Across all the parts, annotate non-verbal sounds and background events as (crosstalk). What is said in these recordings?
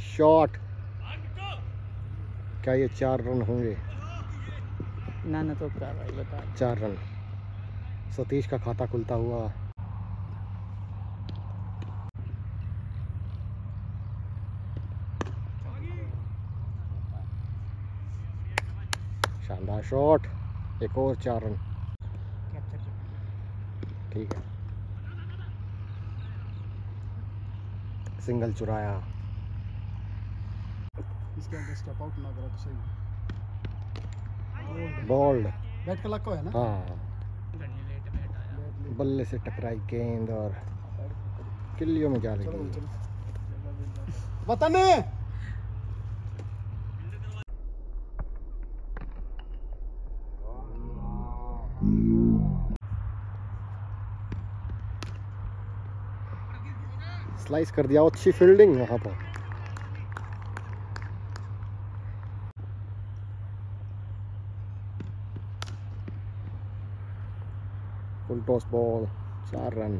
Shot. क्या ये चार रन होंगे? ना ना तो क्या भाई बता। चार रन। सतीश का खाता खुलता हुआ। शानदार शॉट। एक और चार रन। ठीक है। सिंगल चुराया। इसके अंदर स्टेप आउट ना करा तो सही बॉल्ड बैट का लक है ना? हाँ। बल्ले से टकराई गेंद और किल्लियों में जा चलो वतन! स्लाइस कर दिया अच्छी फील्डिंग वहाँ पर। फुल टॉस बॉल चार रन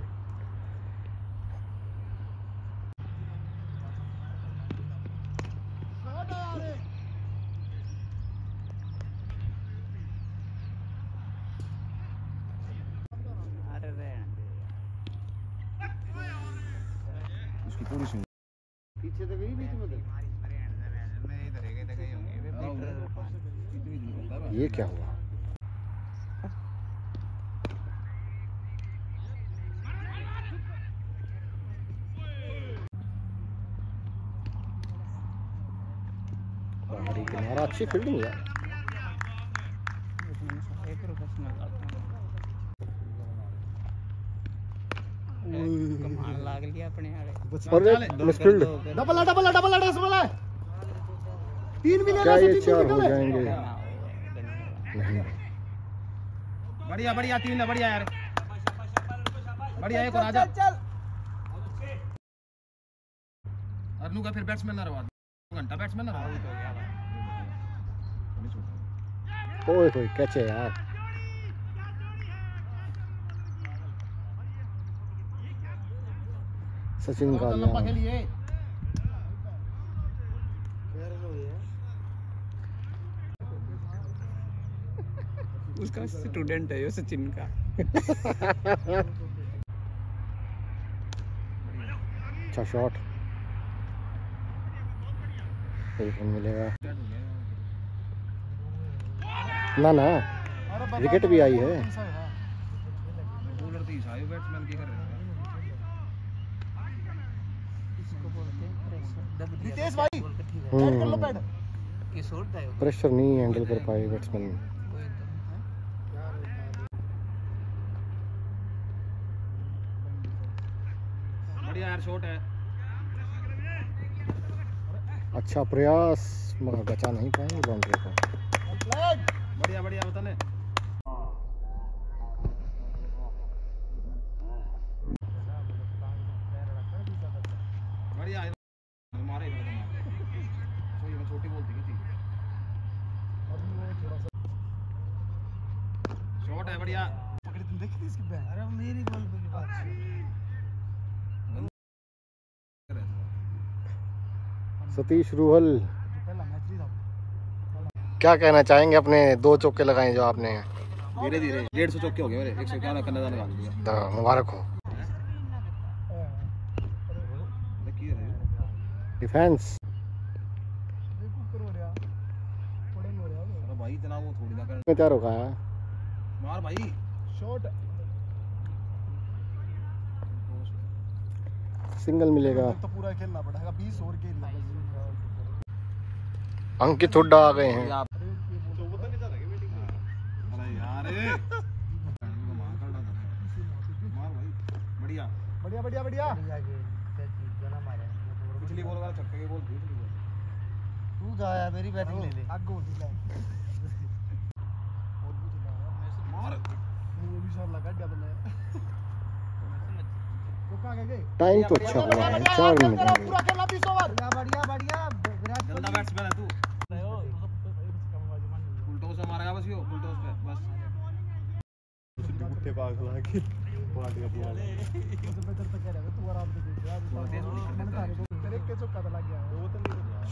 अरे रहने दे उसकी पूरी स्विंग पीछे तो गई बीच में तो मैं इधर ही गए गए होंगे वे पीटर ये क्या हुआ बाहरी किनारा अच्छी फील्डिंग यार एक प्रोफेशनल कमाल लाग लिया अपने मिसफील्ड डबल है डबल डबल डबल तीन भी क्या ये चार हो जाएँगे? बढ़िया बढ़िया तीन बढ़िया यार। बढ़िया एक और आजा। अरनू का फिर बैट्समैन ना रवा दो। घंटा बैट्समैन ना रवा ओए होए कैच यार। सचिन का उसका स्टूडेंट है ये सचिन का। अच्छा शॉट एक मिलेगा। ना ना। विकेट भी आई है। प्रेशर रितेश भाई है कर लो हम्म प्रेशर नहीं हैंडल कर पाए बैट्समैन वो एकदम? बढ़िया यार शॉट अच्छा प्रयास मगर बचा नहीं पाएँगे बाउंड्री को। बढ़िया बढ़िया बता ले। बढ़िया है। मारे इधर को मारे। सही में छोटी बोलती थी शॉट है। बढ़िया। पकड़ी तुम देखी थी इसकी बैट अरे मेरी बॉल पे बात सतीश रूहल। क्या कहना चाहेंगे अपने दो चौके लगाए जो आपने? धीरे धीरे डेढ़ सौ चौके हो गए मेरे एक सौ तो मुबारक हो डिफेंस देखो करो रे पड़े हो। रहा अरे भाई इतना वो थोड़ी ना कर। में तैयार होगा मार भाई। शॉट सिंगल मिलेगा। तो पूरा खेलना पड़ेगा 20 ओवर के लिए अंकित हुड्डा आ गए हैं अरे यार ए मार कर डाल मार भाई बढ़िया बढ़िया बढ़िया। बढ़िया पिछली बॉल वाला छक्के की बॉल थी पिछली बॉल तू जा यार मेरी बैटिंग ले ले। आगे होती ले और भी चला मार वो भी शॉट लगा डबल है। तो टाइम तो अच्छा हुआ है चार मिनट पूरा खेलना 20 ओवर। बढ़िया बढ़िया विराट गंदा बैट्समैन है तू। फुल टॉस मारेगा बस यो फुल टॉस पे बस कुत्ते पागल आके पार्टी का पूरा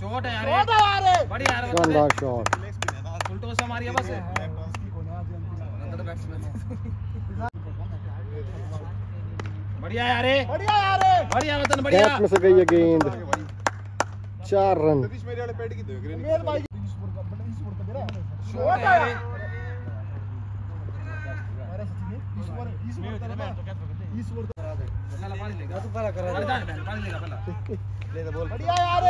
शॉट है यार बढ़िया यार शानदार शॉट रिलैक्स भी ना फुल टॉस से मारिया बस। इसकी कौन आज गंदा बैट्समैन बढ़िया यार बढ़िया यार बढ़िया वतन बढ़िया। कैप में से गई है गेंद। चार रन। सतीश मेरे वाले पैड की दो ग्रीन मेल भाई। शॉट है यार ये। अरे सचिन इस ओवर इस ओवर का ना इस ओवर का पहला पानी लेगा तू पहला कर पानी लेगा पहला। ले दे बॉल। बढ़िया यार।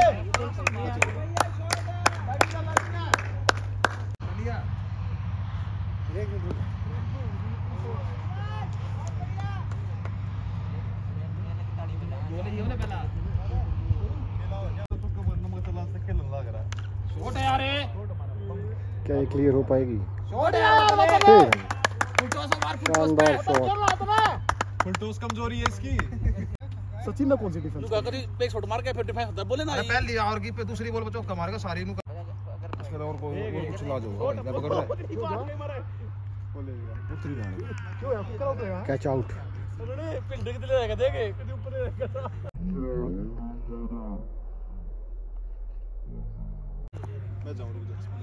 बढ़िया बोले ये ना पहला तो कबर नंबर चला से खेलने लग रहा शॉट है यार क्या ये क्लियर हो पाएगी? यार मतलब रन फुल टॉस से मार फुल टॉस पे शानदार शॉट फुल टॉस कमज़ोरी है इसकी। सचिन ने कौन सी डिफेंस तू करी पे शॉट मार के फिर डिफेंस होता बोले ना पहली और की पे दूसरी बॉल पे चौका मारेगा सारी नु उसके और कोई और कुछ ला जो क्या पकड़ रहा है। उतरी जाने क्यों यार करो तो यार? कैच आउट मैं जाऊँ रुक जा।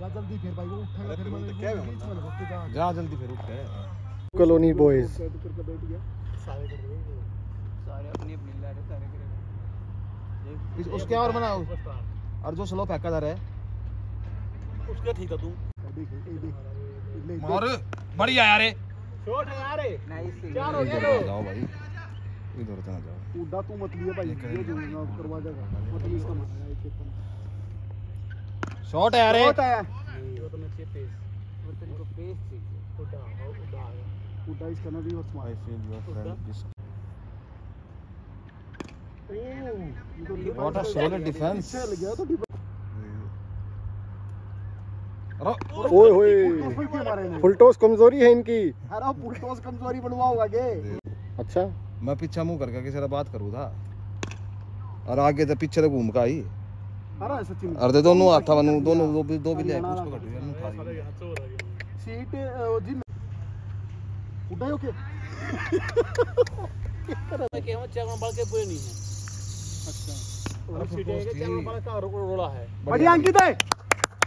जा जल्दी फिर भाई वो उठेगा फिर फिर मैं क्या है बीच में मतलब? लगो के जा जा जल्दी फिर उठ। कॉलोनी बॉयज़ सेट करके बैठ गया सारे कर रहे सारे अपनी अपनी ला रहे सारे करे इस- उसके और बनाओ। और जो स्लो फेंका जा रहा है। उसका ठीक है तू। मार। बढ़िया यार। शॉट है यार नाइस चार हो गया जाओ भाई। इधर चला जाओ। उड़ा तू मत लिए भाई। ये जो ना करवा देगा मतलब इसका है एक शॉट है यार ये। शॉट है। वो तो मैं पेस और तेरे को पेस चाहिए उड़ा उड़ा उड़ा इसका ना रिवर्स मार I feel your friend this what a solid defense. चल तो डिफेंस अरे ओए नहीं फुल टॉस कमज़ोरी है इनकी। अरे फुल टॉस कमज़ोरी बनवाओगा के अच्छा। मैं पीछे मुँह करके किसी से बात करूँ था। और आगे तो पीछे तो घूम का आई। अरे और दोनों हाथा वनु दोनों दो भी दो भी ले कुछ पकड़ मुँह खा लिया सीट जी उठायो के के हम चेक में बढ़ के कोई नहीं है अच्छा अरे सीट है कि चेक में बढ़ का रोड़ा है बढ़िया अंकित है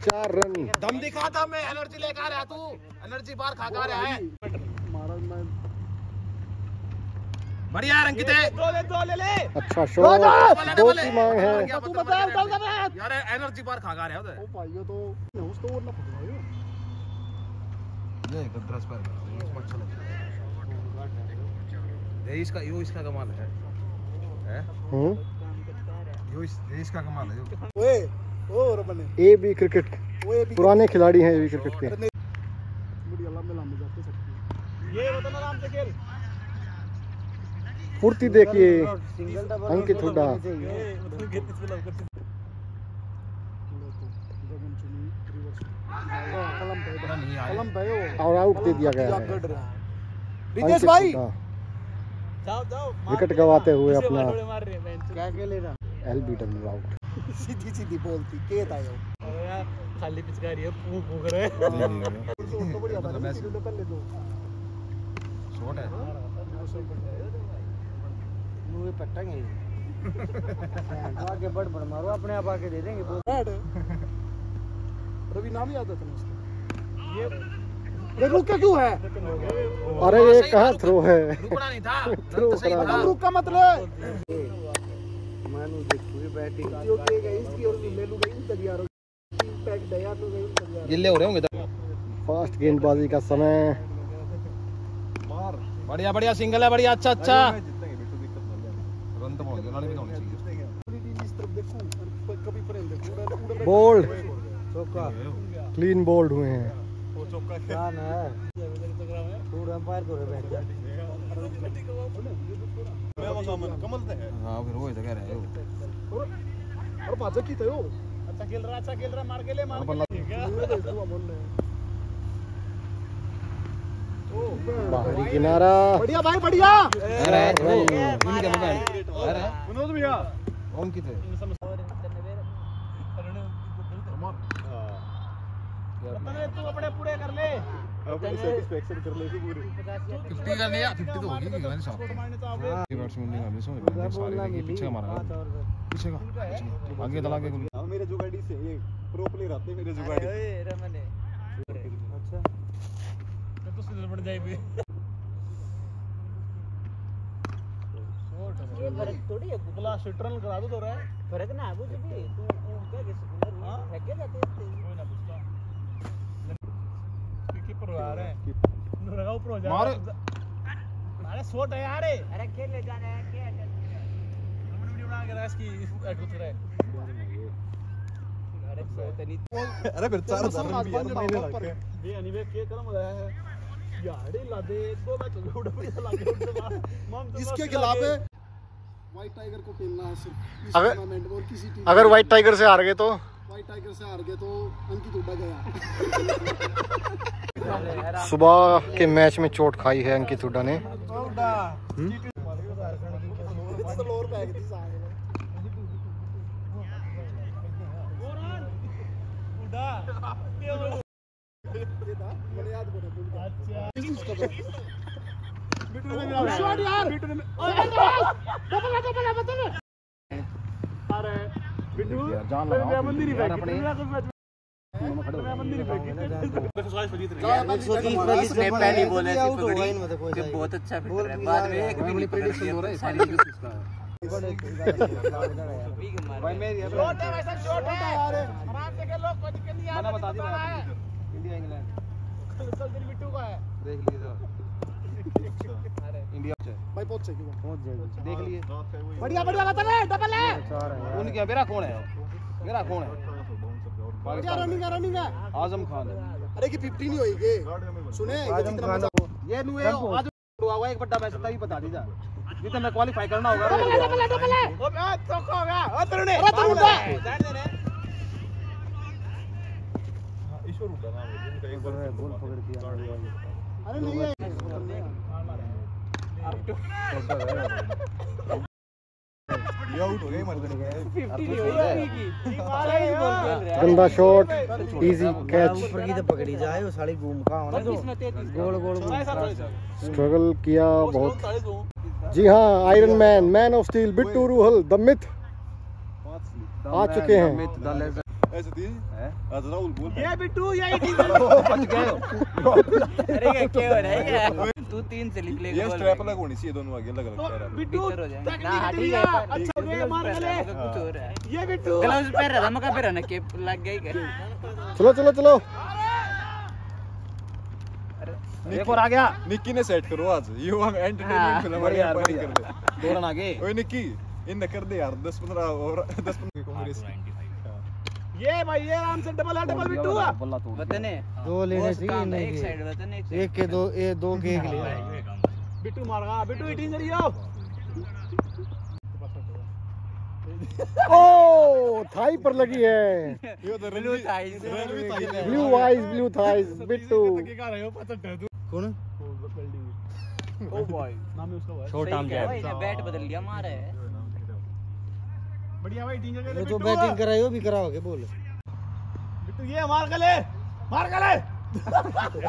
चार रन दम दिखा था मैं एनर्जी लेकर आ रहा तू एनर्जी बार खा खा रहा है महाराज मैं बढ़िया अंकित दो ले दो ले ले। अच्छा शॉट। दो की मांग है। तू बता चल चल यार एनर्जी बार खा खा रहा है उधर। ओ भाई ये तो उस तो और ना पकड़ायो ये। एक ड्रेस के इसको अच्छा लगता है। ये इसका यो इसका कमाल है। है? हम्म? यो इस ये इसका कमाल है यो। ओए ओ रबने ए बी क्रिकेट। ओए भी पुराने खिलाड़ी हैं ए बी क्रिकेट के। बढ़िया लंबे लंबे जाते सकते ये बता आराम से खेल। फुर्ती देखिए अंकित हुड्डा पे आया पे हो और आउट दे दिया गया है रितेश भाई जाओ जाओ विकेट गवाते हुए अपना मार क्या क्या ले रहा एल बी डब्ल्यू आउट सीधी सीधी बोलती के था यो अरे यार खाली पिचकारी है फूक फूक रहे हैं। तो मतलब तो शॉट है मुँह पट्टेंगे आगे बढ़ बढ़ मारो अपने आप आके दे देंगे बहुत रवि नाम याद है तुम्हें उसका ये देख रुक क्यों है अरे ये कहाँ थ्रो है रुकना नहीं था थ्रो सही करा रुक का मतलब मानू देखो ये बैटिंग जो के गई इसकी और ले लू गई उधर यार पैक दया तो गई उधर यार गिल्ले हो रहे होंगे तो फास्ट गेंदबाजी का समय बढ़िया बढ़िया सिंगल है बढ़िया अच्छा अच्छा रन तो बहुत नाली में होनी चाहिए बोल्ड चौका क्लीन बोल्ड हुए हैं वो चौका क्या पूरा अंपायर को बैठ जा मैं वो सामने कमल ते है हाँ फिर वो तो कह रहे हो और की थे हो अच्छा खेल रहा अच्छा खेल रहा मार के ले मार देखो हैं बाहरी किनारा। बढ़िया भाई बढ़िया। अरे इनके बगैर अरे विनोद भैया। कौन की थे तू अपने पूरे कर ले। अपनी सेटिस्फैक्शन कर ले तू पूरी। 50 का लिया 50 तो होगी कि मैंने साथ ये बैट्समैन नहीं आवे सो सारे के पीछे का पीछे का। आगे दला के मेरे जुगाड़ी से ये प्रो प्लेयर आते मेरे जुगाड़ी। से अच्छा। तो सीधे बढ़ जाए भी। ये फ़र्क थोड़ी है करा दो तो रहा। है फ़र्क ना कुछ भी। तू तू क्या किस कूलर फेंके जाते हैं कोई ना पूछता। कीपर आ रहा है। लगा ऊपर हो जा। मार। अरे शॉट है यार अरे खेल ले जाना है? क्या हमने वीडियो बना के रहा इसकी कर रहा है अरे फिर चार हज़ार रन भी महीने लगते हैं ये अनिवे के करम होया है। इसके खिलाफ है। व्हाइट टाइगर को खेलना है सिर्फ़ अगर- और किसी टीम अगर व्हाइट टाइगर से हार गए तो? व्हाइट टाइगर से हार गए तो अंकित उड़ा गया। सुबह के मैच में चोट खाई है अंकित हुड्डा ने। बैग थी मैंने याद करा भूल गया शॉट यार अरे बिट्टू यार जान लगा मैं मंदिर ही यार बैठ अपने मैं मंदिर ही बैठ इसने पहले बोले थी कि बहुत अच्छा फिट है बाद में एक भी नहीं प्रेडिक्शन हो रहा है सारी किसका भाई मेरी शॉट है शॉट है आराम से खेलो कोई दिक्कत नहीं है मैंने बता है इंडिया इंग्लैंड देख इंडिया भाई पहुँच से क्यों देख लिए। बढ़िया बढ़िया बता ले डबल है। उनके मेरा कौन है? मेरा कौन है? रनिंग है रनिंग है। आज़म खान अरे की 50 नहीं होएगी सुने ये जितना ये नुए आज हुआ हुआ एक बड़ा मैच तभी बता दीजा जितना क्वालीफाई करना होगा। डबल है डबल है ओ बे चौका गया। ओ तरुणे अरे तरुणे एक बॉल पकड़ दिया अरे नहीं है। ये आउट हो गए मर गए 50 नहीं होगी गंदा शॉट इजी कैच ऊपर की तो पकड़ी जाए वो साड़ी घूम का होना तो गोल गोल। स्ट्रगल किया बहुत। जी हाँ iron man man of steel Bittu Ruhal the myth आ चुके हैं। ऐसे थी आज राहुल बोल ये बिट्टू ये बच गए अरे क्या हो रहा है तू तीन से लिख ले ये स्ट्रैप अलग होनी चाहिए दोनों आगे अलग अलग बिट्टू हो जाएँगे। टेक्निक ना ठीक है है अच्छा हो मार गले कुछ हो रहा है। ये बिट्टू। ग्लव्स पहन रहा था मका पहन ना केप लग गई क्या? चलो चलो चलो। एक और आ गया। निक्की ने सेट करो आज। ये हम एंटरटेनमेंट फ़िल्म वाली यार कर दे दो रन आगे। ओए निक्की इन कर दे यार 10 15 और 10 15 कांग्रेस ये भाई ये आराम से डबल है डबल बिट्टू। बल्ला तोड़ बतने दो लेने चाहिए एक साइड बतने एक एक के दो ए दो के एक ले बिट्टू मार गया बिट्टू हिटिंग करियो (laughs) ओ थाई पर लगी है। ये तो blue thighs blue eyes blue thighs Bittu. क्या रहे हो पता है तू। कौन? ओ बॉय नाम है उसका भाई। छोटा हम क्या बैट बदल लिया मारे। बढ़िया भाई हिटिंग करके वो जो बैटिंग कराई वो भी कराओगे बोल। बिट्टू ये मार गले मार गले।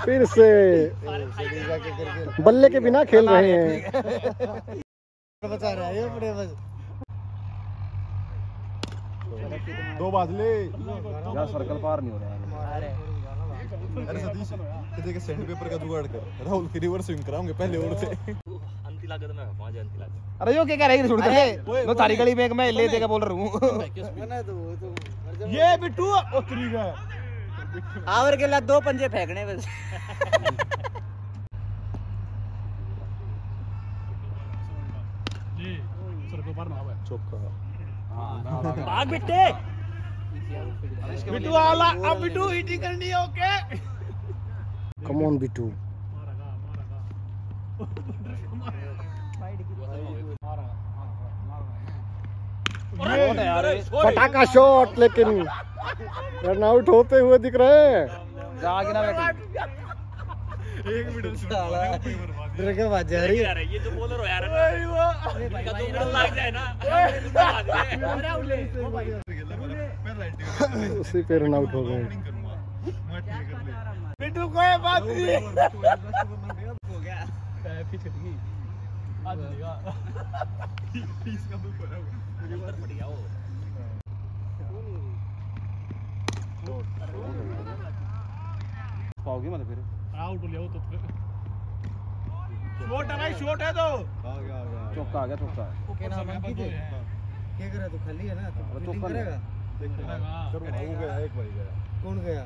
फिर से। बल्ले के बिना खेल रहे हैं। बचा रहा है अपने बस। दो बादले यार सर्कल पार नहीं हो रहा है। अरे सतीश किसी के सैंड पेपर का जुगाड़ कर। राहुल की रिवर्स स्विंग कराऊँगे पहले ओवर से। अरे यो क्या कह रही है छोड़ दे मैं तारी गली में एक मैं ले देगा बोल रहा हूँ ये बिट्टू ओ तरी गया. आवर के ला दो पंजे फेंकने बस. जी सर को। है चौका भाग बिट्टे. बिट्टू आला अब बिट्टू हिटिंग करनी है ओके? Come on Bittu. (laughs) पटाखा शॉट लेकिन रन आउट होते हुए दिख रहे हैं। जा ना बैठी। एक मिडल शॉट मारेगा कोई बर्बाद डर के बात जा रही है। ये जो बॉलर हो यार। इनका दो मिनट लग जाए ना। (laughs) उसी पे रन आउट हो गए। करूँगा। मैं ठीक (laughs) (laughs) ले पाओगे मतलब फिर? आउट लिया तो शॉट भाई शॉट है तो आ गया आ गया चौका आ गया चौका के नाम है क्या करे तो खाली है ना तो करेगा करूँगा एक भाई गया कौन गया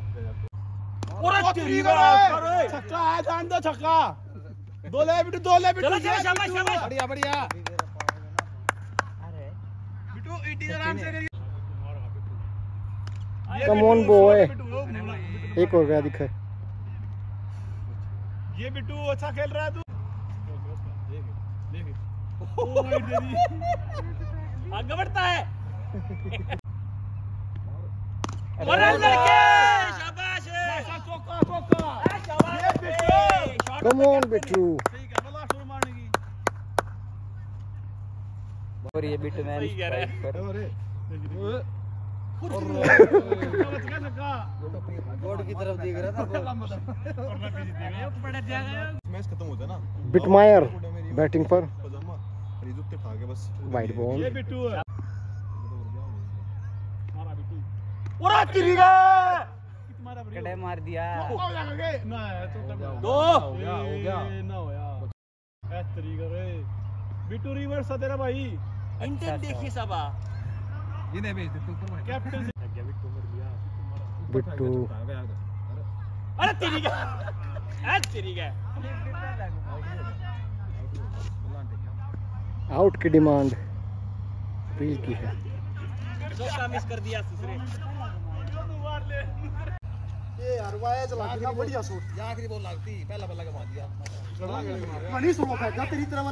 और तेरी बात छक्का है जान दो छक्का। दो ले बिट्टू दो ले बिट्टू चलो चलो शाबाश शाबाश। बढ़िया बढ़िया। बिट्टू ईटी आराम से करिए। Come on, boy. एक और गया दिखा। ये बिट्टू अच्छा खेल रहा है तू। आगे बढ़ता है। (laughs) और लड़के! कम ऑन बिट्टू और ये बिट मैन अरे बच गया छक्का बोर्ड की तरफ़ देख रहा था मैच खत्म होता ना। बिटमायर बैटिंग पर। बस। वाइट बॉल ये बिट्टू है। और तेरी कड़े मार दिया। ना है तो दो। हो गया हो गया। ना तरीका रे बिट्टू रिवर्स है तेरा भाई। इंटेंट देखिए सबा। ये नहीं भेज दे तू कैप्टन बिट्टू अरे तेरी का अरे तेरी का आउट की डिमांड अपील की है। मिस कर दिया दूसरे (laughs) ये यार वाया चला के ना बढ़िया शॉट ये आखिरी बॉल लगती पहला बल्ला का दिया मनी सुनो फेंका तेरी तरह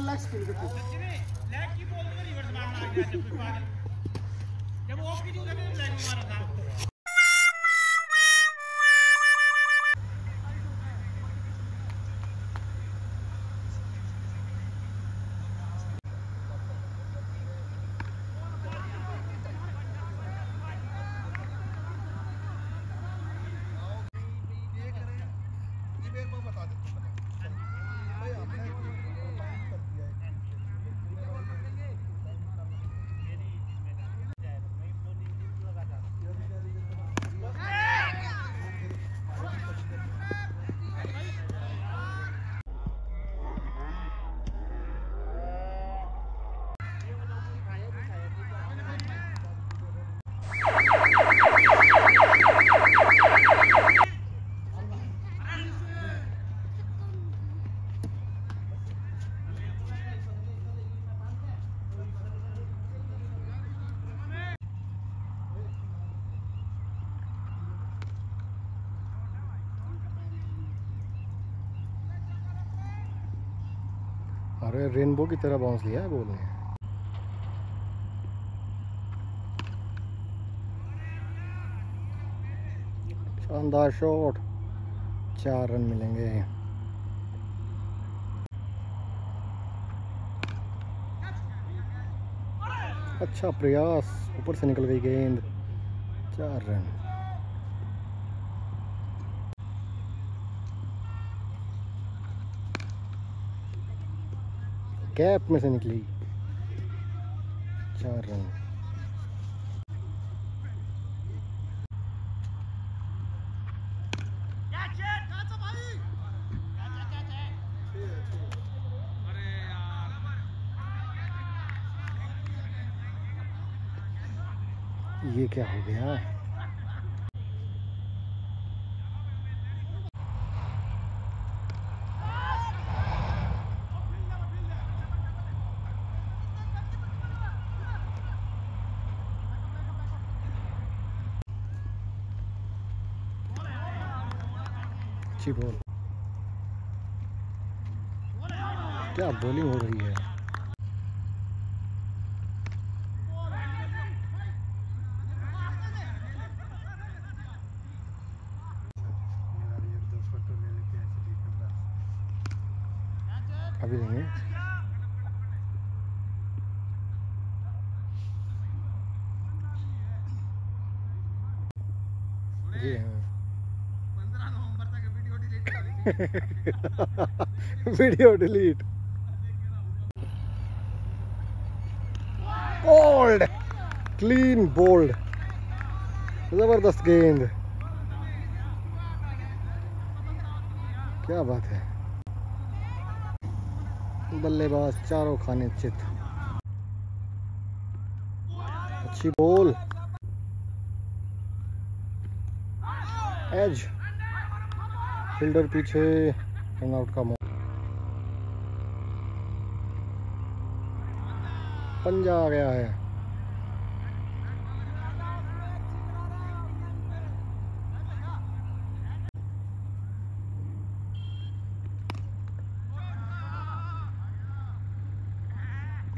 रेनबो की तरह बाउंस लिया है, बॉल ने शानदार शॉट चार रन मिलेंगे। अच्छा प्रयास, ऊपर से निकल गई गेंद, चार रन गैप में से निकली। चार रन। ये क्या हो गया? अच्छी बॉल। क्या बॉलिंग हो रही है? अभी लेंगे जी हाँ पंद्रह नवंबर तक वीडियो डिलीट कर video delete bold clean bold ज़बरदस्त गेंद. क्या बात है? बल्लेबाज चारों खाने चित। अच्छी बॉल एज फील्डर पीछे रनआउट का मौका। पंजा आ गया है।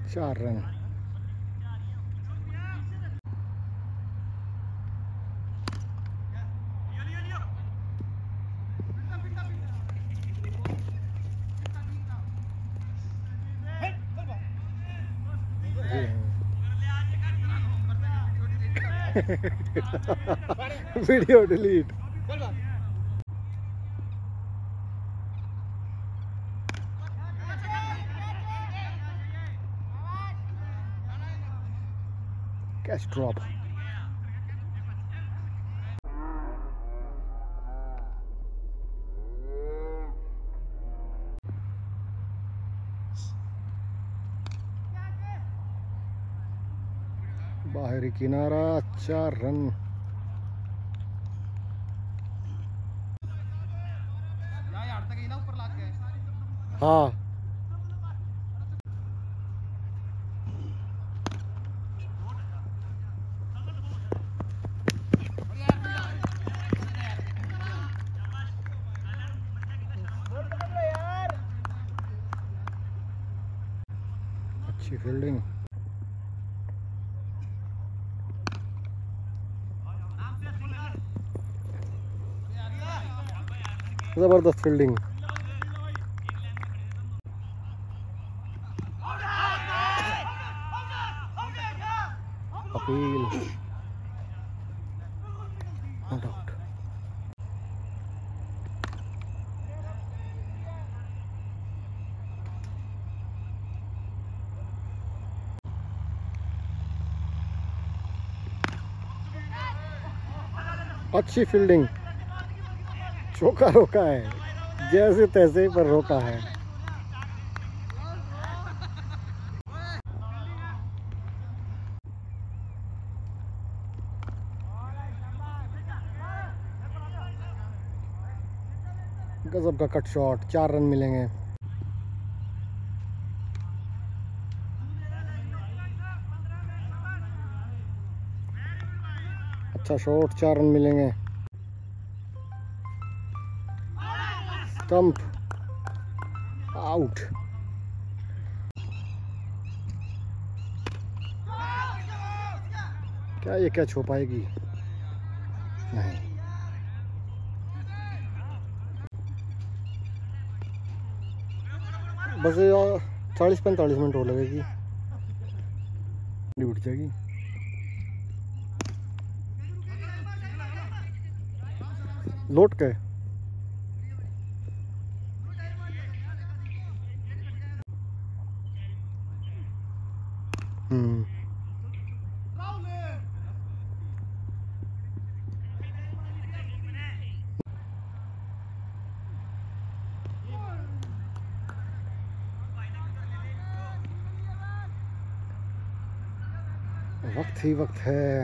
चार run. Video delete catch drop बाहरी किनारा चार रन ही ना ऊपर लाग गए हाँ अच्छी फील्डिंग ज़बरदस्त फील्डिंग अच्छी फील्डिंग चौका रोका है। जैसे तैसे पर रोका है। गजब का कट शॉट चार रन मिलेंगे। अच्छा शॉट चार रन मिलेंगे। स्टंप आउट क्या ये कैच हो पाएगी? नहीं। बस चालीस पैंतालीस मिनट और लगेगी। उठ जाएगी। लौट के। ही वक्त है।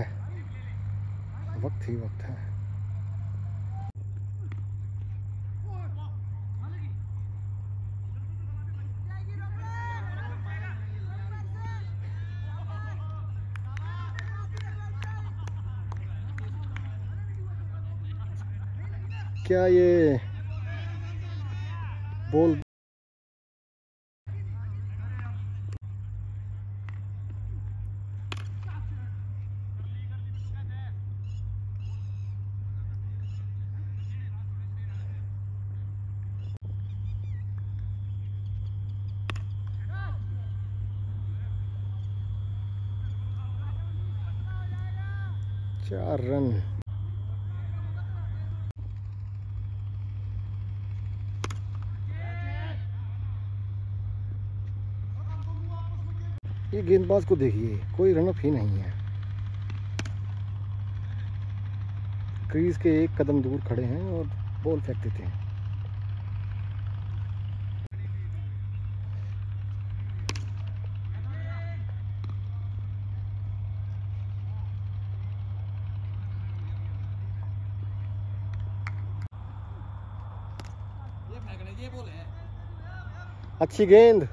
वक्त ही वक्त है। क्या ये बोल चार रन। ये गेंदबाज को देखिए, कोई रनअप ही नहीं है। क्रीज के एक कदम दूर खड़े हैं और बॉल फेंक देते हैं ये फेंकने ये बोल है अच्छी गेंद।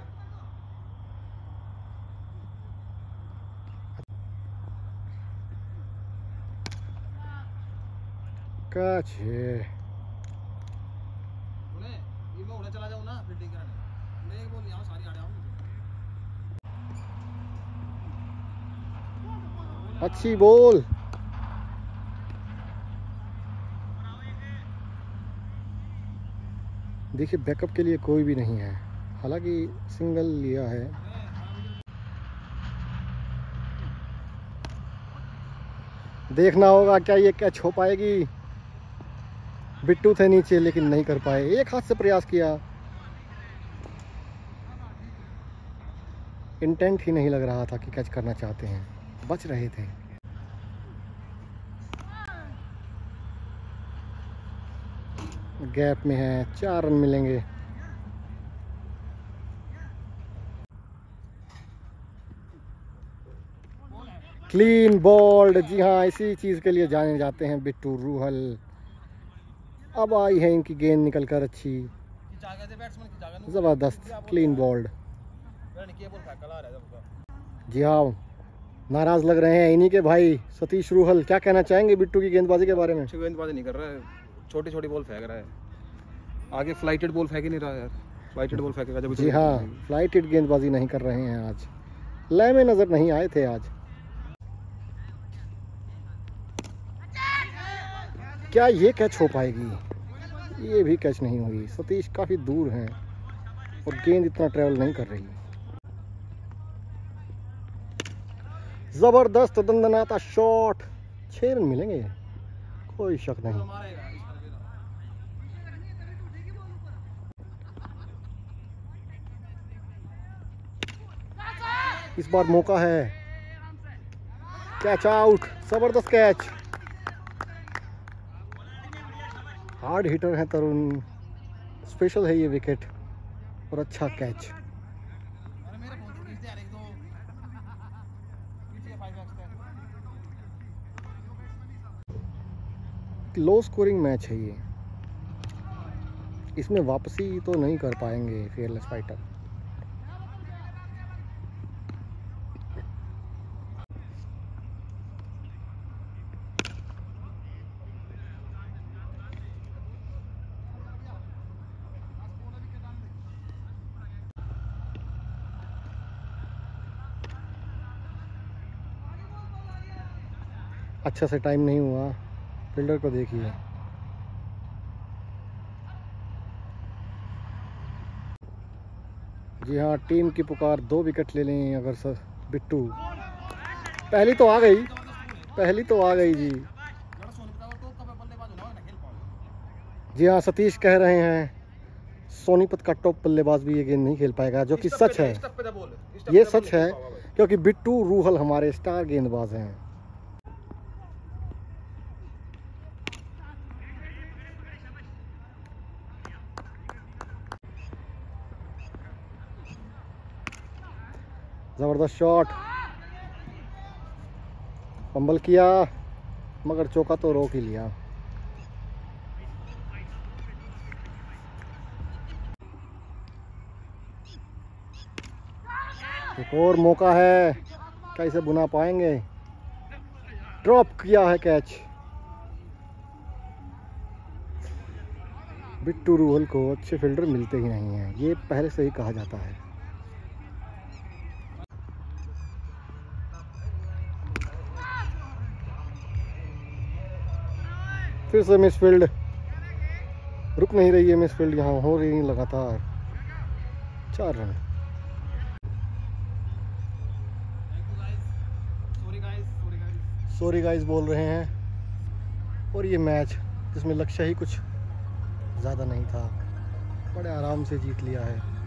कैच बोले ये मैं उड़े चला जाऊँ ना फील्डिंग करने। मैं बोल यहाँ सारी आड़े आऊँ। अच्छी बॉल। देखिए बैकअप के लिए कोई भी नहीं है। हालाँकि सिंगल लिया है। देखना होगा क्या ये कैच हो पाएगी। बिट्टू थे नीचे, लेकिन नहीं कर पाए। एक हाथ से प्रयास किया। इंटेंट ही नहीं लग रहा था कि कैच करना चाहते हैं। बच रहे थे। गैप में है, चार रन मिलेंगे। क्लीन बॉल्ड जी हाँ इसी चीज़ के लिए जाने जाते हैं बिट्टू रूहल। अब आई है इनकी गेंद निकल कर अच्छी। ज़बरदस्त क्लीन बॉल्ड जी हाँ नाराज़ लग रहे हैं इन्हीं के भाई। सतीश रूहल क्या कहना चाहेंगे बिट्टू की गेंदबाजी के बारे में? गेंदबाजी नहीं कर रहा है। छोटी छोटी बॉल फेंक रहा है। आगे फ्लाइटेड बॉल फेंक ही नहीं रहा यार। फ्लाइटेड बॉल फेंकेगा जब जी हाँ फ्लाइटेड गेंदबाजी नहीं कर रहे हैं आज। लय में नज़र नहीं आए थे आज। क्या ये कैच हो पाएगी? ये भी कैच नहीं हुई सतीश काफ़ी दूर हैं और गेंद इतना ट्रेवल नहीं कर रही। ज़बरदस्त दंदनाता शॉट छः रन मिलेंगे। कोई शक नहीं। इस बार मौका है। कैच आउट ज़बरदस्त कैच हार्ड हिटर हैं तरुण। स्पेशल है ये विकेट और अच्छा कैच लो स्कोरिंग मैच है ये। इसमें वापसी तो नहीं कर पाएँगे फेयरलेस फाइटर अच्छा से टाइम नहीं हुआ। फील्डर को देखिए। जी हाँ टीम की पुकार दो विकेट ले लें अगर सर बिट्टू। पहली तो आ गई। पहली तो आ गई जी। जी हाँ सतीश कह रहे हैं सोनीपत का टॉप बल्लेबाज भी ये गेंद नहीं खेल पाएगा जो कि सच है। ये सच है। क्योंकि बिट्टू रूहल हमारे स्टार गेंदबाज हैं। ज़बरदस्त शॉट फंबल किया, मगर चौका तो रोक ही लिया। एक और मौका है, क्या इसे बुना पाएँगे? ड्रॉप किया है कैच बिट्टू रूहल को अच्छे फील्डर मिलते ही नहीं हैं, ये पहले से ही कहा जाता है। फिर से मिस फ़ील्ड। रुक नहीं रही है मिस फ़ील्ड, यहाँ हो रही लगातार। चार रन. सॉरी गाइस बोल रहे हैं। और ये मैच जिसमें लक्ष्य ही कुछ ज़्यादा नहीं था। बड़े आराम से जीत लिया है।